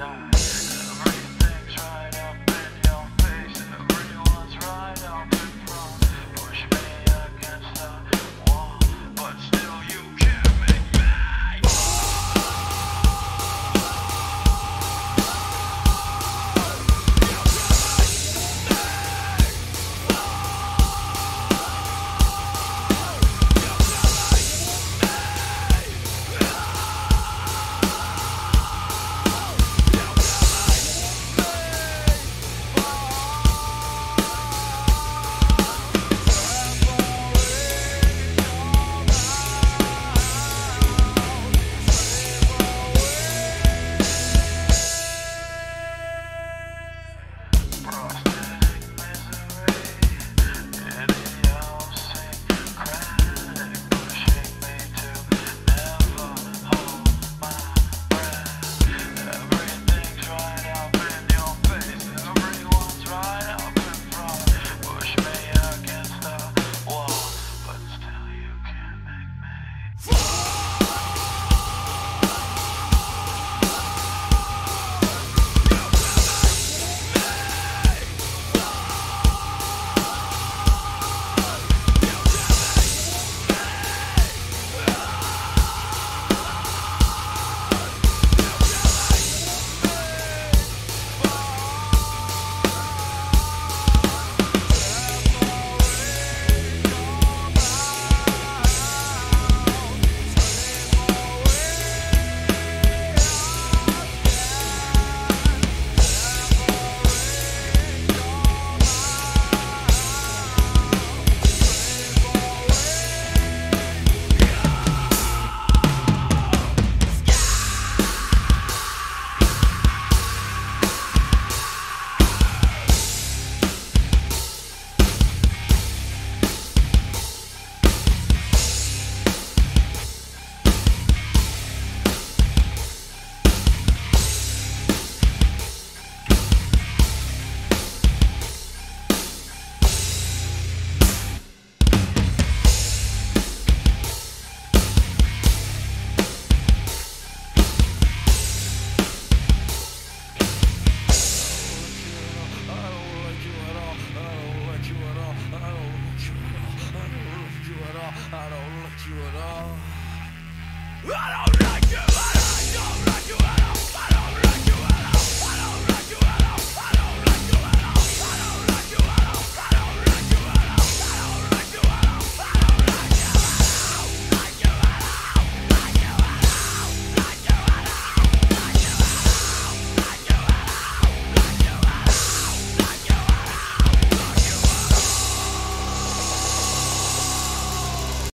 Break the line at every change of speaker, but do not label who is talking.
Tá.